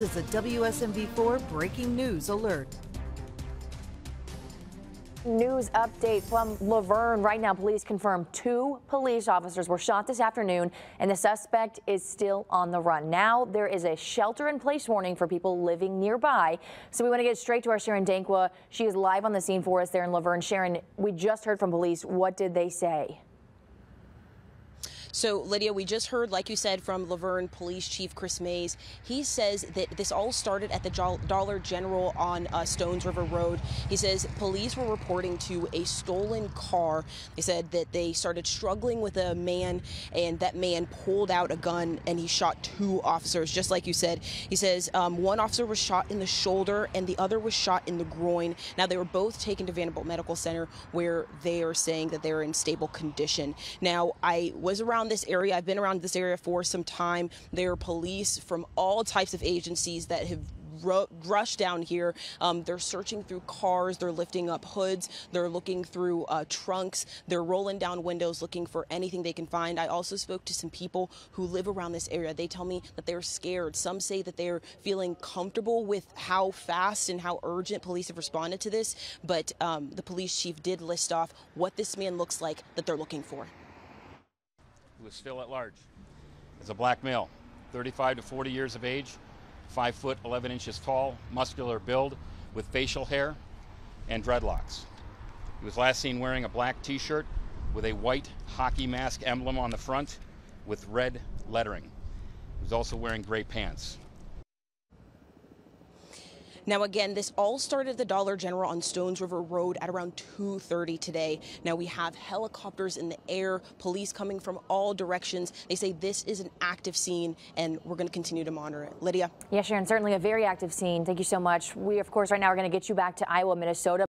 This is a WSMV4 breaking news alert. News update from La Vergne. Right now, police confirm two police officers were shot this afternoon, and the suspect is still on the run. Now, there is a shelter in place warning for people living nearby. So we want to get straight to our Sharon Dankwa. She is live on the scene for us there in La Vergne. Sharon, we just heard from police. What did they say? So, Lydia, we just heard, like you said, from La Vergne Police Chief Chris Moews. He says that this all started at the Dollar General on uh, Stones River Road. He says police were reporting to a stolen car. They said that they started struggling with a man, and that man pulled out a gun and he shot two officers, just like you said. He says um, one officer was shot in the shoulder and the other was shot in the groin. Now, they were both taken to Vanderbilt Medical Center where they are saying that they're in stable condition. Now, I was around around this area. I've been around this area for some time. There are police from all types of agencies that have rush down here. Um, they're searching through cars, they're lifting up hoods, they're looking through uh, trunks, they're rolling down windows looking for anything they can find. I also spoke to some people who live around this area. They tell me that they're scared. Some say that they're feeling comfortable with how fast and how urgent police have responded to this, but um, the police chief did list off what this man looks like that they're looking for who is still at large. Is a black male, 35 to 40 years of age, 5 foot 11 inches tall, muscular build, with facial hair and dreadlocks. He was last seen wearing a black t shirt with a white hockey mask emblem on the front with red lettering. He was also wearing gray pants. Now, again, this all started at the Dollar General on Stones River Road at around 2.30 today. Now, we have helicopters in the air, police coming from all directions. They say this is an active scene, and we're going to continue to monitor it. Lydia? Yeah, Sharon, certainly a very active scene. Thank you so much. We, of course, right now are going to get you back to Iowa, Minnesota.